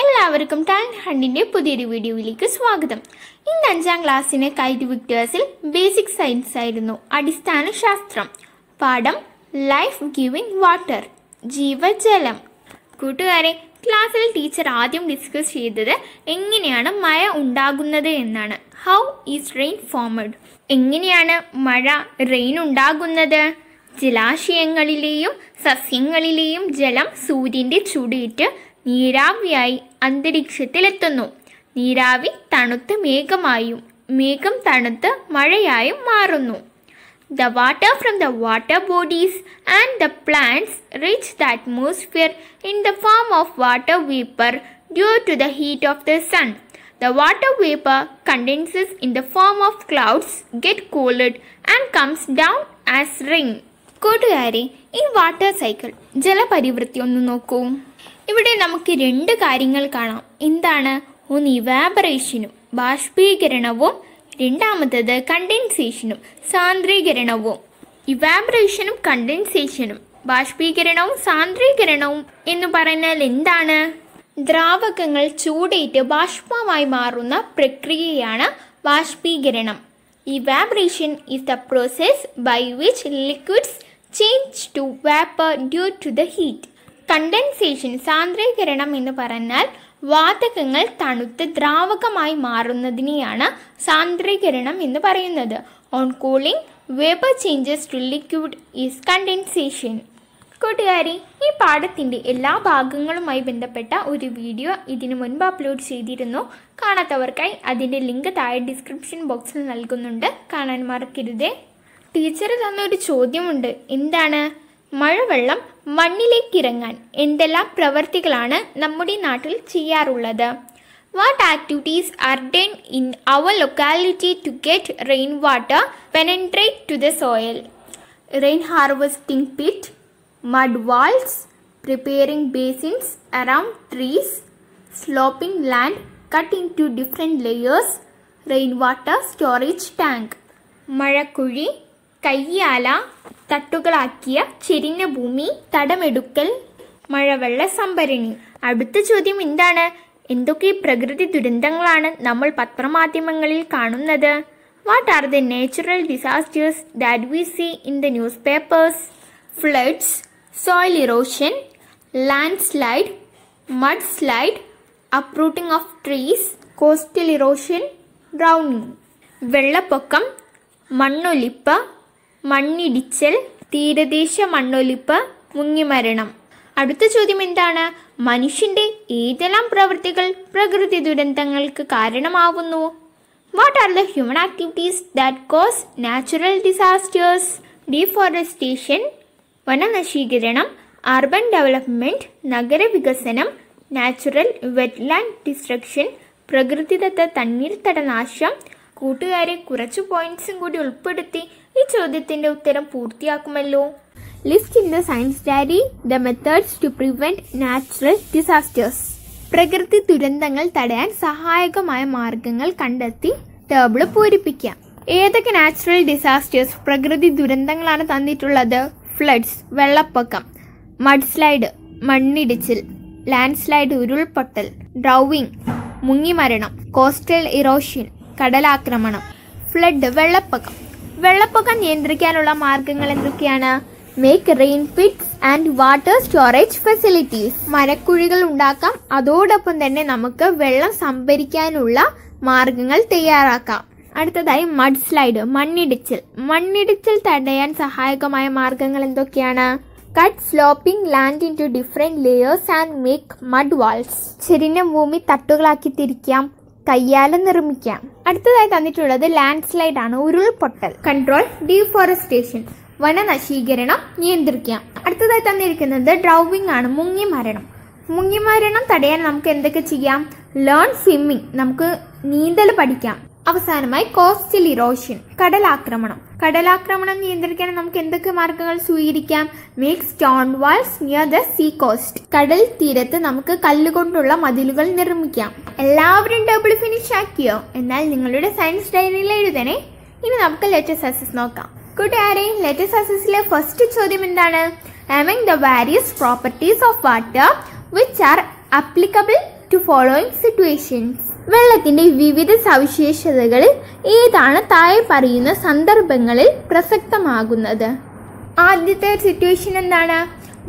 എല്ലാവർക്കും ടാലന്റ് ഹണ്ടിന്റെ പുതിയൊരു വീഡിയോയിലേക്ക് സ്വാഗതം. ഇന്ന് അഞ്ചാം ക്ലാസ്സിന് കൈറ്റ് വിക്ടേഴ്സിൽ ബേസിക് സയൻസ് ആയിരുന്നു അടിസ്ഥാന ശാസ്ത്രം. പാഠം ലൈഫ് ഗിവിംഗ് വാട്ടർ ജീവജലം. കൂട്ടുകാരെ ക്ലാസ്സിൽ ടീച്ചർ ആദ്യം ഡിസ്കസ് ചെയ്തത് എങ്ങനെയാണ് മഴ ഉണ്ടാകുന്നത് എന്നാണ്. ഹൗ ഈസ് റെയിൻ ഫോമഡ് എങ്ങനെയാണ് മഴ റെയിൻ ഉണ്ടാകുന്നത്? ജലാശയങ്ങളിലെയും സസ്യങ്ങളിലെയും ജലം സൂര്യന്റെ ചൂടേറ്റ് നീരാവിയായി അന്തരീക്ഷത്തിലെത്തുന്നു നീരാവി തണുത്ത് മേഘമായും മേഘം തണുത്ത് മഴയായും മാറുന്നു The water from the water bodies and the plants reach the atmosphere in the form of water vapor due to the heat of the sun. The water vapor condenses in the form of clouds, get cooled and comes down as rain. കൂട്ടുകാരെ ഈ water cycle ജലപരിവൃത്തി ഒന്ന് നോക്കൂ. ഇവിടെ നമുക്ക് രണ്ട് കാര്യങ്ങൾ കാണാം. എന്താണ്? ഒന്ന് ഇവാബറേഷനും ബാഷ്പീകരണവും രണ്ടാമത്തത് കണ്ടൻസേഷനും സാന്ദ്രീകരണവും. ഇവാബറേഷനും കണ്ടൻസേഷനും ബാഷ്പീകരണവും സാന്ദ്രീകരണവും എന്ന് പറഞ്ഞാൽ എന്താണ്? ദ്രാവകങ്ങൾ ചൂടേറ്റ് ബാഷ്പമായി മാറുന്ന പ്രക്രിയയാണ് ബാഷ്പീകരണം. Evaporation is the process by which liquids change to vapour due to the heat condensation സാന്ദ്രീകരണം എന്ന് പറഞ്ഞാൽ വാതകങ്ങൾ തണുത്ത് ദ്രാവകമായി മാറുന്നതിനെയാണ് സാന്ദ്രീകരണം എന്ന് പറയുന്നത്. On cooling vapour changes to liquid is condensation കൂട്ടുകാരി ഈ പാഠത്തിന്റെ എല്ലാ ഭാഗങ്ങളുമായി ബന്ധപ്പെട്ട ഒരു വീഡിയോ ഇതിനു മുൻപ് അപ്ലോഡ് ചെയ്തിരുന്നു. കാണാത്തവർക്കായി അതിന്റെ ലിങ്ക് താഴെ ഡിസ്ക്രിപ്ഷൻ ബോക്സിൽ നൽകുന്നുണ്ട്. കാണാൻ മറക്കരുതേ. ടീച്ചർ തന്ന ഒരു ചോദ്യമുണ്ട്. എന്താണ്? മഴവെള്ളം മണ്ണിലേക്ക് ഇറങ്ങാൻ എന്തെല്ലാം പ്രവർത്തികളാണ് നമ്മുടെ നാട്ടിൽ ചെയ്യാറുള്ളത്? What activities are done in our locality to get rain water penetrate to the soil rain harvesting pit mud walls, preparing basins around trees, sloping land cut into different layers, rainwater storage tank. മഴക്കുഴി കയ്യാല തട്ടുകളാക്കിയ ചെരിഞ്ഞ ഭൂമി തടമെടുക്കൽ മഴവെള്ള സംഭരണി. അടുത്ത ചോദ്യം എന്താണ്? എന്തൊക്കെ പ്രകൃതി ദുരന്തങ്ങളാണ് നമ്മൾ പത്രമാധ്യമങ്ങളിൽ കാണുന്നത്? What are the natural disasters that we see in the news papers floods soil erosion land slide mud slide uprooting of trees coastal erosion drowning വെള്ളപ്പൊക്കം മണ്ണൊലിപ്പ് മണ്ണിടിച്ചൽ തീരദേശ മണ്ണൊലിപ്പ് മുങ്ങിമരണം. അടുത്ത ചോദ്യം എന്താണ്? മനുഷ്യന്റെ ഏതെല്ലാം പ്രവൃത്തികൾ പ്രകൃതി ദുരന്തങ്ങൾക്ക് കാരണമാവുന്നു? What are the human activities that cause natural disasters deforestation വനനശീകരണം അർബൻ ഡെവലപ്മെന്റ് നഗരവികസനം നാച്ചുറൽ വെറ്റ്ലാൻഡ് ഡിസ്ട്രക്ഷൻ പ്രകൃതിദത്ത തണ്ണീർത്തട നാശം കൂട്ടുകാരെ കുറച്ച് പോയിന്റ്സും കൂടി ഉൾപ്പെടുത്തി ഈ ചോദ്യത്തിന്റെ ഉത്തരം പൂർത്തിയാക്കുമല്ലോ. List in the science diary the methods to prevent natural disasters പ്രകൃതി ദുരന്തങ്ങൾ തടയാൻ സഹായകമായ മാർഗങ്ങൾ കണ്ടെത്തി ടേബിൾ പൂരിപ്പിക്കാം ഏതൊക്കെ നാച്ചുറൽ ഡിസാസ്റ്റേഴ്സ് പ്രകൃതി ദുരന്തങ്ങളാണ് തന്നിട്ടുള്ളത്? ഫ്ലഡ്സ് വെള്ളപ്പൊക്കം മഡ്സ്ലൈഡ് മണ്ണിടിച്ചിൽ ലാൻഡ്സ്ലൈഡ് ഉരുൾപൊട്ടൽ ഡ്രൗവിംഗ് മുങ്ങിമരണം കോസ്റ്റൽ ഇറോഷൻ കടലാക്രമണം ഫ്ലഡ് വെള്ളപ്പൊക്കം. വെള്ളപ്പൊക്കം നിയന്ത്രിക്കാനുള്ള മാർഗങ്ങൾ എന്തൊക്കെയാണ്? Make rain pits and water storage facilities മരക്കുഴികൾ ഉണ്ടാക്കാം അതോടൊപ്പം തന്നെ നമുക്ക് വെള്ളം സംഭരിക്കാനുള്ള മാർഗങ്ങൾ തയ്യാറാക്കാം. അടുത്തതായി മഡ് സ്ലൈഡ് മണ്ണിടിച്ചിൽ. മണ്ണിടിച്ചിൽ തടയാൻ സഹായകമായ മാർഗങ്ങൾ എന്തൊക്കെയാണ്? Cut sloping land into different layers and make mud walls ചെരിഞ്ഞ ഭൂമി തട്ടുകളാക്കി തിരിക്കാം. കയ്യാല നിർമ്മിക്കാം. അടുത്തതായി തന്നിട്ടുള്ളത് ലാൻഡ് സ്ലൈഡ് ആണ്. ഉരുൾപൊട്ടൽ. കൺട്രോൾ ഡീഫോറസ്റ്റേഷൻ വനനശീകരണം നിയന്ത്രിക്കാം. അടുത്തതായി തന്നിരിക്കുന്നത് ഡ്രൗവിംഗ് ആണ്. മുങ്ങി മരണം മുങ്ങി മരണം തടയാൻ നമുക്ക് എന്തൊക്കെ ചെയ്യാം? ലേൺ സ്വിമ്മിങ് നമുക്ക് നീന്തൽ പഠിക്കാം. അവസാനമായി കോസ്റ്റൽ ഇറോഷൻ കടലാക്രമണം. കടലാക്രമണം നിയന്ത്രിക്കാൻ നമുക്ക് എന്തൊക്കെ മാർഗങ്ങൾ സ്വീകരിക്കാം? Make stone walls near the sea coast കടൽ തീരത്ത് നമുക്ക് കല്ലുകൊണ്ടുള്ള മതിലുകൾ നിർമ്മിക്കാം. എല്ലാവരും ഡബിൾ ഫിനിഷ് ആക്കിയോ? എന്നാൽ നിങ്ങളുടെ സയൻസ് ഡയറിയിൽ എഴുതണേ. ഇനി നമുക്ക് ലെറ്റസ് സക്സസ് നോക്കാം. കൂട്ടുകാരെ ലെറ്റസ് സക്സസിലെ ഫസ്റ്റ് ചോദ്യം എന്താണ്? Among the various properties of water which are applicable to following situations വെള്ളത്തിന്റെ വിവിധ സവിശേഷതകൾ ഏതാണ് താഴെ പറയുന്ന സന്ദർഭങ്ങളിൽ പ്രസക്തമാകുന്നത്? ആദ്യത്തെ സിറ്റുവേഷൻ എന്താണ്?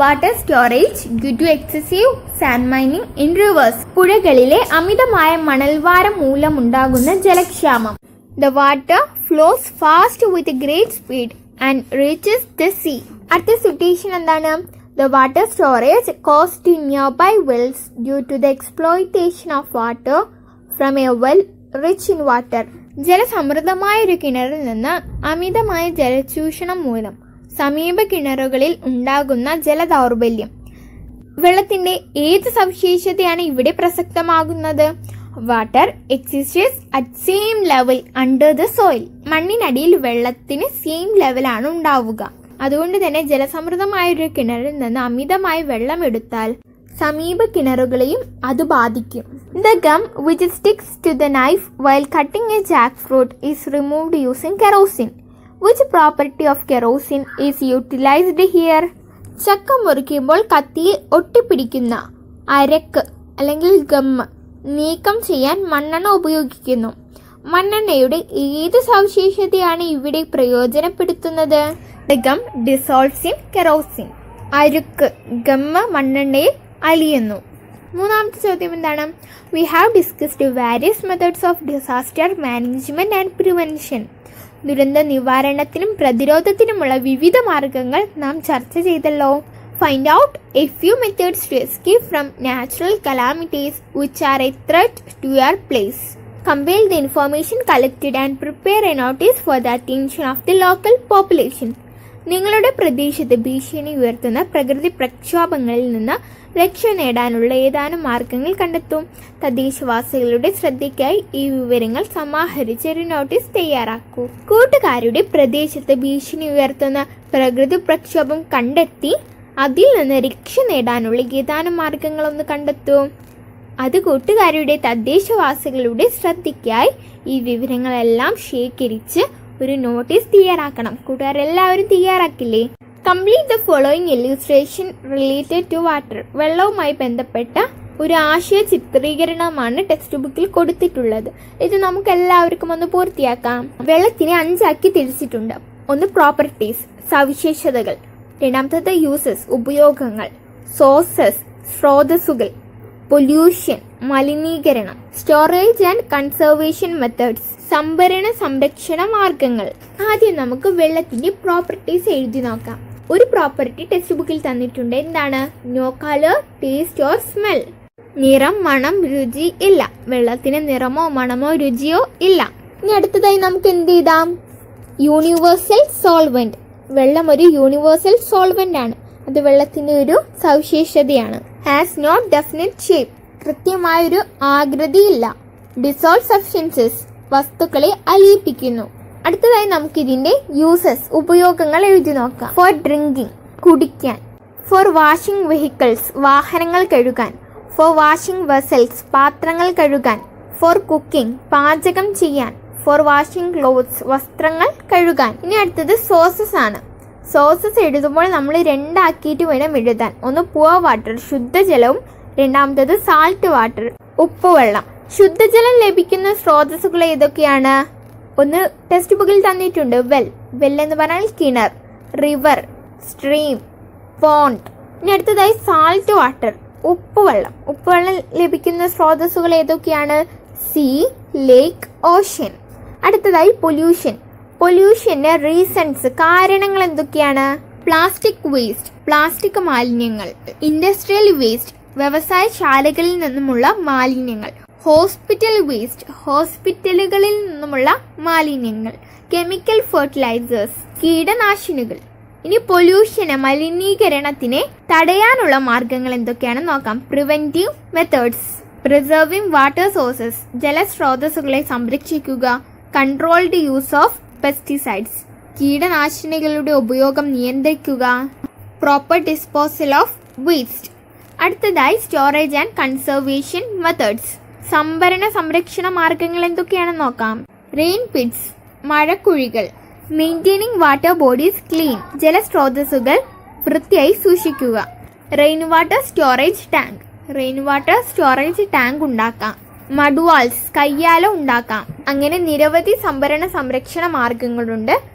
Water storage due to excessive sand mining in rivers പുഴകളിലെ അമിതമായ മണൽവാരം മൂലമുണ്ടാകുന്ന ജലക്ഷാമം. The water flows fast with great speed and reaches the sea അടുത്ത സിറ്റുവേഷൻ എന്താണ്? The water storage caused in nearby wells due to the exploitation of water from a well rich in water. ജലസമൃദ്ധമായ ഒരു കിണറിൽ നിന്ന് അമിതമായ ജലചൂഷണം മൂലം സമീപ കിണറുകളിൽ ഉണ്ടാകുന്ന ജലദൗർബല്യം. വെള്ളത്തിന്റെ ഏത് സവിശേഷതയാണ് ഇവിടെ പ്രസക്തമാകുന്നത്? Water exists at same level under the soil മണ്ണിനടിയിൽ വെള്ളത്തിന് സെയിം ലെവലാണ് ഉണ്ടാവുക. അതുകൊണ്ട് തന്നെ ജലസമൃദ്ധമായ ഒരു കിണറിൽ നിന്ന് അമിതമായി വെള്ളം എടുത്താൽ സമീപ കിണറുകളെയും അത് ബാധിക്കും. The gum which sticks to the knife while cutting a jack fruit is removed using kerosene which property of kerosene is utilised here ചക്ക മുറിക്കുമ്പോൾ കത്തിയിൽ ഒട്ടിപ്പിടിക്കുന്ന അരക്ക് അല്ലെങ്കിൽ ഗം നീക്കം ചെയ്യാൻ മണ്ണെണ്ണ ഉപയോഗിക്കുന്നു. മണ്ണെണ്ണയുടെ ഏത് സവിശേഷതയാണ് ഇവിടെ പ്രയോജനപ്പെടുത്തുന്നത്? Gum dissolves in kerosene. അരുക്ക് ഗമ്മ മണ്ണെണ്ണയിൽ അലിയുന്നു. മൂന്നാമത്തെ ചോദ്യം എന്താണ്? We have discussed various methods of disaster management and prevention ദുരന്ത നിവാരണത്തിനും പ്രതിരോധത്തിനുമുള്ള വിവിധ മാർഗങ്ങൾ നാം ചർച്ച ചെയ്തല്ലോ. Find out a few methods to escape from natural calamities which are a threat to your place compile the information collected and prepare a notice for the attention of the local population. നിങ്ങളുടെ പ്രദേശത്ത് ഭീഷണി ഉയർത്തുന്ന പ്രകൃതി പ്രക്ഷോഭങ്ങളിൽ നിന്ന് രക്ഷ നേടാനുള്ള ഏതാനും മാർഗങ്ങൾ കണ്ടെത്തും. തദ്ദേശവാസികളുടെ ശ്രദ്ധയ്ക്കായി ഈ വിവരങ്ങൾ സമാഹരിച്ച് ഒരു നോട്ടീസ് തയ്യാറാക്കൂ. കൂട്ടുകാരുടെ പ്രദേശത്ത് ഭീഷണി ഉയർത്തുന്ന പ്രകൃതി പ്രക്ഷോഭം കണ്ടെത്തി അതിൽ നിന്ന് രക്ഷ നേടാനുള്ള ഏതാനും മാർഗങ്ങളൊന്ന് കണ്ടെത്തൂ. അത് കൂട്ടുകാരുടെ തദ്ദേശവാസികളുടെ ശ്രദ്ധയ്ക്കായി ഈ വിവരങ്ങളെല്ലാം ശേഖരിച്ച് ഒരു നോട്ടീസ് തയ്യാറാക്കണം. കൂട്ടുകാരെല്ലാവരും തയ്യാറാക്കില്ലേ? Complete the following illustration related to water വെള്ളവുമായി ബന്ധപ്പെട്ട ഒരു ആശയ ചിത്രീകരണമാണ് ടെക്സ്റ്റ് ബുക്കിൽ കൊടുത്തിട്ടുള്ളത്. ഇത് നമുക്ക് എല്ലാവർക്കും ഒന്ന് പൂർത്തിയാക്കാം. വെള്ളത്തിനെ അഞ്ചാക്കി തിരിച്ചിട്ടുണ്ട്. ഒന്ന് പ്രോപ്പർട്ടീസ് സവിശേഷതകൾ. രണ്ടാമത്തത് യൂസസ് ഉപയോഗങ്ങൾ. സോഴ്സസ് സ്രോതസ്സുകൾ. പൊല്യൂഷൻ മലിനീകരണം സ്റ്റോറേജ് ആൻഡ് കൺസർവേഷൻ മെത്തേഡ്സ് സംഭരണ സംരക്ഷണ മാർഗങ്ങൾ. ആദ്യം നമുക്ക് വെള്ളത്തിന്റെ പ്രോപ്പർട്ടീസ് എഴുതി നോക്കാം. ഒരു പ്രോപ്പർട്ടി ടെക്സ്റ്റ് ബുക്കിൽ തന്നിട്ടുണ്ട്. എന്താണ്? No colour taste or smell നിറം മണം രുചി ഇല്ല. വെള്ളത്തിന് നിറമോ മണമോ രുചിയോ ഇല്ല. ഇനി അടുത്തതായി നമുക്ക് എന്ത് ചെയ്താം യൂണിവേഴ്സൽ സോൾവെന്റ് വെള്ളം ഒരു യൂണിവേഴ്സൽ സോൾവെന്റ് ആണ്. അത് വെള്ളത്തിന്റെ ഒരു സവിശേഷതയാണ്. ഹാസ് നോട്ട് ഡെഫിനറ്റ് ഷേപ്പ് കൃത്യമായൊരു ആകൃതിയില്ല. ഡിസോൾവ് സബ്സ്റ്റൻസസ് വസ്തുക്കളെ അലിയിപ്പിക്കുന്നു. അടുത്തതായി നമുക്ക് ഇതിന്റെ യൂസസ് ഉപയോഗങ്ങൾ എഴുതി നോക്കാം. ഫോർ ഡ്രിങ്കിങ് കുടിക്കാൻ. ഫോർ വാഷിംഗ് വെഹിക്കിൾസ് വാഹനങ്ങൾ കഴുകാൻ. ഫോർ വാഷിംഗ് വെസൽസ് പാത്രങ്ങൾ കഴുകാൻ. ഫോർ കുക്കിംഗ് പാചകം ചെയ്യാൻ. ഫോർ വാഷിംഗ് ക്ലോത്ത്സ് വസ്ത്രങ്ങൾ കഴുകാൻ. ഇനി അടുത്തത് സോസസ് ആണ്. സോസസ് എഴുതുമ്പോൾ നമ്മൾ രണ്ടാക്കിയിട്ട് വേണം എഴുതാൻ. ഒന്ന് പുവർ വാട്ടർ ശുദ്ധജലവും. രണ്ടാമത്തത് സാൾട്ട് വാട്ടർ ഉപ്പുവെള്ളം ശുദ്ധജലം ലഭിക്കുന്ന സ്രോതസ്സുകൾ ഏതൊക്കെയാണ്? ഒന്ന് ടെക്സ്റ്റ് ബുക്കിൽ തന്നിട്ടുണ്ട്. വെൽ വെൽ എന്ന് പറഞ്ഞാൽ കിണർ റിവർ സ്ട്രീം പോണ്ട് ഇനി അടുത്തതായി സാൾട്ട് വാട്ടർ ഉപ്പുവെള്ളം ഉപ്പുവെള്ളം ലഭിക്കുന്ന സ്രോതസ്സുകൾ ഏതൊക്കെയാണ്? സീ ലേക്ക് ഓഷ്യൻ അടുത്തതായി പൊല്യൂഷൻ പൊല്യൂഷന്റെ റീസൺസ് കാരണങ്ങൾ എന്തൊക്കെയാണ്? പ്ലാസ്റ്റിക് വേസ്റ്റ് പ്ലാസ്റ്റിക് മാലിന്യങ്ങൾ. ഇൻഡസ്ട്രിയൽ വേസ്റ്റ് വ്യവസായശാലകളിൽ നിന്നുമുള്ള മാലിന്യങ്ങൾ. ഹോസ്പിറ്റൽ വേസ്റ്റ് ഹോസ്പിറ്റലുകളിൽ നിന്നുമുള്ള മാലിന്യങ്ങൾ. കെമിക്കൽ ഫെർട്ടിലൈസേഴ്സ് കീടനാശിനികൾ. ഇനി പൊല്യൂഷന് മലിനീകരണത്തിനെ തടയാനുള്ള മാർഗങ്ങൾ എന്തൊക്കെയാണെന്ന് നോക്കാം. Preventive methods preserving water sources ജലസ്രോതസ്സുകളെ സംരക്ഷിക്കുക. കൺട്രോൾഡ് യൂസ് ഓഫ് പെസ്റ്റിസൈഡ്സ് കീടനാശിനികളുടെ ഉപയോഗം നിയന്ത്രിക്കുക പ്രോപ്പർ ഡിസ്പോസൽ ഓഫ് വേസ്റ്റ് അടുത്തതായി സ്റ്റോറേജ് ആൻഡ് കൺസർവേഷൻ മെത്തേഡ്സ് സംഭരണ സംരക്ഷണ മാർഗങ്ങൾ എന്തൊക്കെയാണെന്ന് നോക്കാം. റെയിൻ പിറ്റ്സ് മഴക്കുഴികൾ. മെയിന്റെയിനിങ് വാട്ടർ ബോഡീസ് ക്ലീൻ ജലസ്രോതസ്സുകൾ വൃത്തിയായി സൂക്ഷിക്കുക. Rain water storage tank rain water storage tank ഉണ്ടാക്കാം. മഡുവാൾസ് കയ്യാല ഉണ്ടാക്കാം. അങ്ങനെ നിരവധി സംഭരണ സംരക്ഷണ മാർഗങ്ങളുണ്ട്.